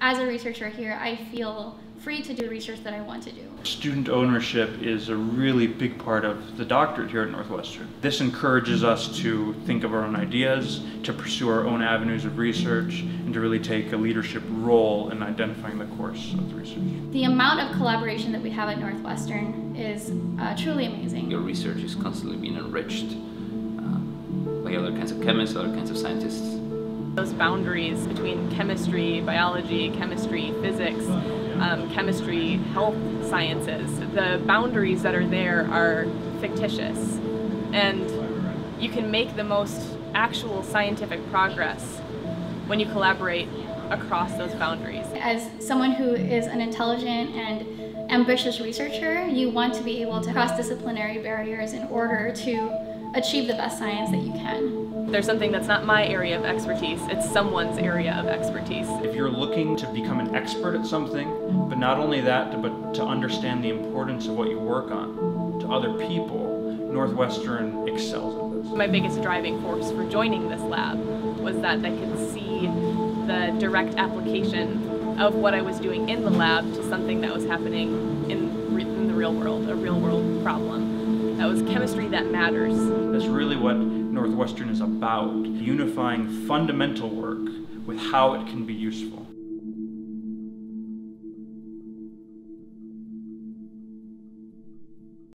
As a researcher here, I feel free to do the research that I want to do. Student ownership is a really big part of the doctorate here at Northwestern. This encourages us to think of our own ideas, to pursue our own avenues of research, and to really take a leadership role in identifying the course of the research. The amount of collaboration that we have at Northwestern is uh, truly amazing. Your research is constantly being enriched uh, by other kinds of chemists, other kinds of scientists. Those boundaries between chemistry, biology, chemistry, physics, um, chemistry, health sciences, the boundaries that are there are fictitious. And you can make the most actual scientific progress when you collaborate across those boundaries. As someone who is an intelligent and ambitious researcher, you want to be able to cross disciplinary barriers in order to achieve the best science that you can. There's something that's not my area of expertise, it's someone's area of expertise. If you're looking to become an expert at something, but not only that, but to understand the importance of what you work on to other people, Northwestern excels at this. My biggest driving force for joining this lab was that I could see the direct application of what I was doing in the lab to something that was happening in, in the real world, a real world problem. That was chemistry that matters. That's really what Northwestern is about, unifying fundamental work with how it can be useful.